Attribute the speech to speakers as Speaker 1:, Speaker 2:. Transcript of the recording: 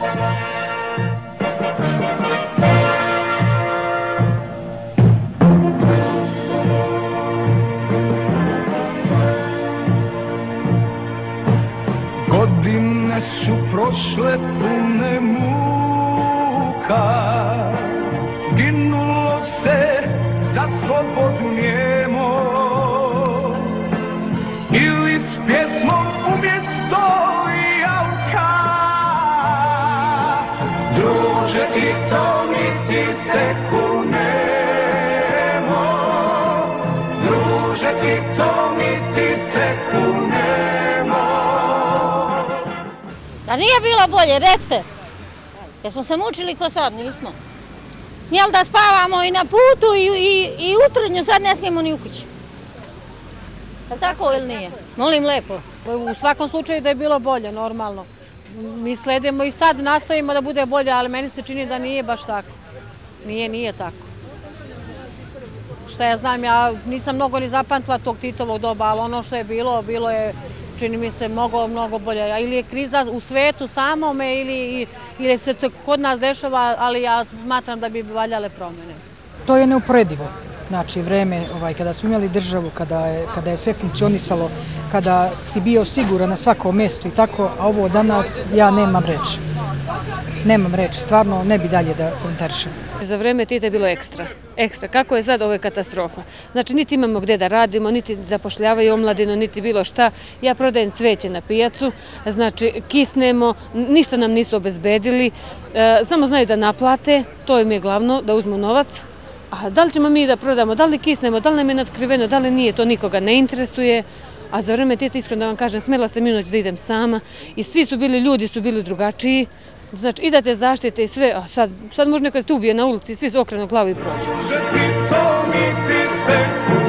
Speaker 1: Godine su prošle pune muka. Druže i to niti se kunemo Druže i to niti se kunemo
Speaker 2: Da nije bilo bolje, recite. Jesmo se mučili ko sad, nismo. Smijeli da spavamo i na putu i, i, i utrnju, sad ne smijemo ni u kući. Je li tako ili nije? Molim lepo.
Speaker 3: U svakom slučaju da je bilo bolje, normalno. Mi sledimo i sad nastojimo da bude bolje, ali meni se čini da nije baš tako. Nije, nije tako. Šta ja znam, ja nisam mnogo ni zapamtila tog Titovog doba, ali ono što je bilo, bilo je čini mi se mnogo, mnogo bolje. Ili je kriza u svetu samome ili, ili se to kod nas dešava, ali ja smatram da bi valjale promjene.
Speaker 4: To je neuporedivo. Znači, vreme ovaj, kada smo imali državu, kada je, kada je sve funkcionisalo, kada si bio siguran na svakom mjestu i tako, a ovo danas ja nemam reći. Nemam reći, stvarno ne bi dalje da komentarišem.
Speaker 5: Za vreme Tita je bilo ekstra. Ekstra. Kako je sad, ovo je katastrofa. Znači, niti imamo gdje da radimo, niti zapošljavaju omladino, niti bilo šta. Ja prodajem cveće na pijacu, znači, kisnemo, ništa nam nisu obezbedili. E, samo znaju da naplate, to im je glavno, da uzmu novac. A da li ćemo mi da prodamo, da li kisnemo, da li nam je nadkriveno, da li nije, to nikoga ne interesuje. A za vreme tjeta iskreno da vam kažem, smela sam i noć da idem sama i svi su bili ljudi, su bili drugačiji. Znači, i da te zaštite i sve, a sad, sad možda nekada te ubije na ulici, svi su okrenu glavu i prođu. Može mi se,